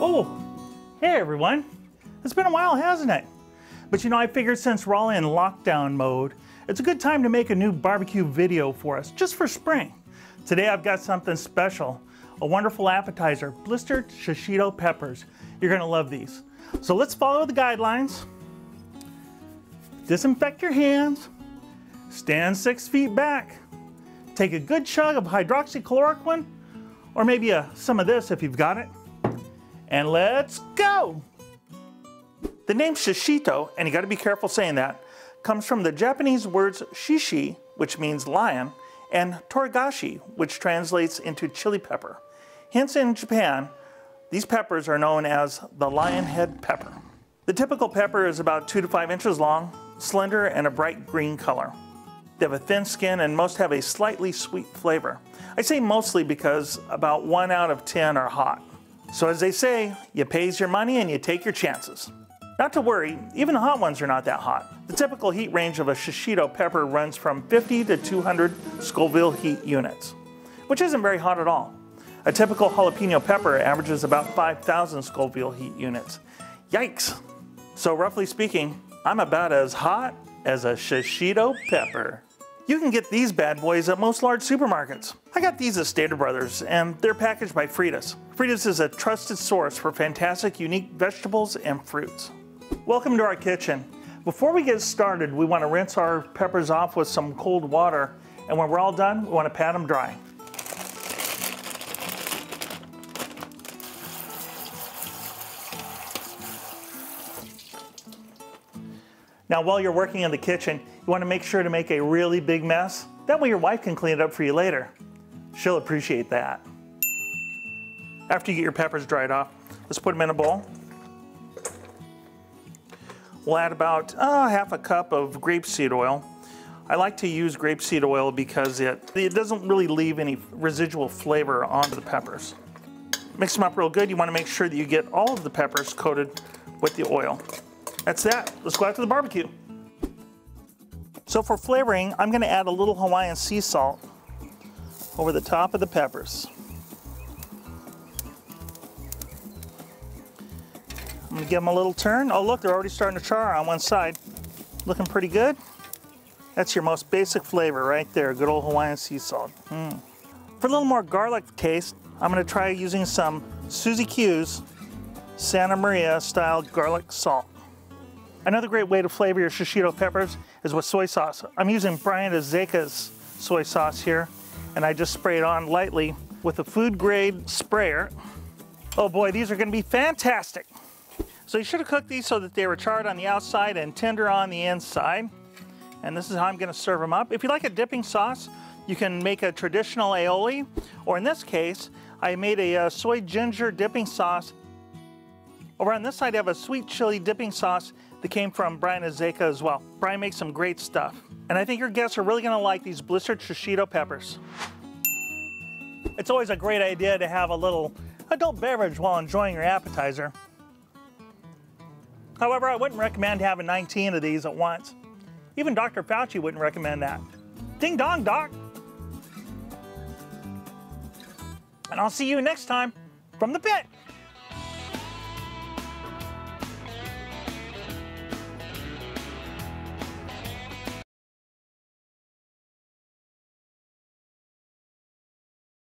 Oh, hey everyone. It's been a while, hasn't it? But you know, I figured since we're all in lockdown mode, it's a good time to make a new barbecue video for us, just for spring. Today I've got something special, a wonderful appetizer, blistered shishito peppers. You're gonna love these. So let's follow the guidelines. Disinfect your hands, stand six feet back, take a good chug of hydroxychloroquine, or maybe a, some of this if you've got it, and let's go! The name shishito, and you gotta be careful saying that, comes from the Japanese words shishi, which means lion, and torogashi, which translates into chili pepper. Hence in Japan, these peppers are known as the lion head pepper. The typical pepper is about two to five inches long, slender, and a bright green color. They have a thin skin and most have a slightly sweet flavor. I say mostly because about one out of 10 are hot. So as they say, you pays your money and you take your chances. Not to worry, even the hot ones are not that hot. The typical heat range of a shishito pepper runs from 50 to 200 Scoville heat units, which isn't very hot at all. A typical jalapeno pepper averages about 5,000 Scoville heat units. Yikes! So roughly speaking, I'm about as hot as a shishito pepper. You can get these bad boys at most large supermarkets. I got these at Stater Brothers, and they're packaged by Frieda's. Frieda's is a trusted source for fantastic, unique vegetables and fruits. Welcome to our kitchen. Before we get started, we want to rinse our peppers off with some cold water, and when we're all done, we want to pat them dry. Now, while you're working in the kitchen, you want to make sure to make a really big mess. That way your wife can clean it up for you later. She'll appreciate that. After you get your peppers dried off, let's put them in a bowl. We'll add about uh, half a cup of grapeseed oil. I like to use grapeseed oil because it, it doesn't really leave any residual flavor onto the peppers. Mix them up real good. You want to make sure that you get all of the peppers coated with the oil. That's that. Let's go out to the barbecue. So for flavoring, I'm going to add a little Hawaiian sea salt over the top of the peppers. I'm to give them a little turn. Oh look, they're already starting to char on one side. Looking pretty good. That's your most basic flavor right there, good old Hawaiian sea salt. Mm. For a little more garlic taste, I'm going to try using some Susie Q's Santa Maria style garlic salt. Another great way to flavor your shishito peppers is with soy sauce. I'm using Brian Azeika's soy sauce here, and I just spray it on lightly with a food grade sprayer. Oh boy, these are gonna be fantastic. So you should have cooked these so that they were charred on the outside and tender on the inside. And this is how I'm gonna serve them up. If you like a dipping sauce, you can make a traditional aioli, or in this case, I made a uh, soy ginger dipping sauce. Over on this side, I have a sweet chili dipping sauce that came from Brian Azeika as well. Brian makes some great stuff. And I think your guests are really gonna like these blistered shishito peppers. It's always a great idea to have a little adult beverage while enjoying your appetizer. However, I wouldn't recommend having 19 of these at once. Even Dr. Fauci wouldn't recommend that. Ding dong, doc. And I'll see you next time from the pit.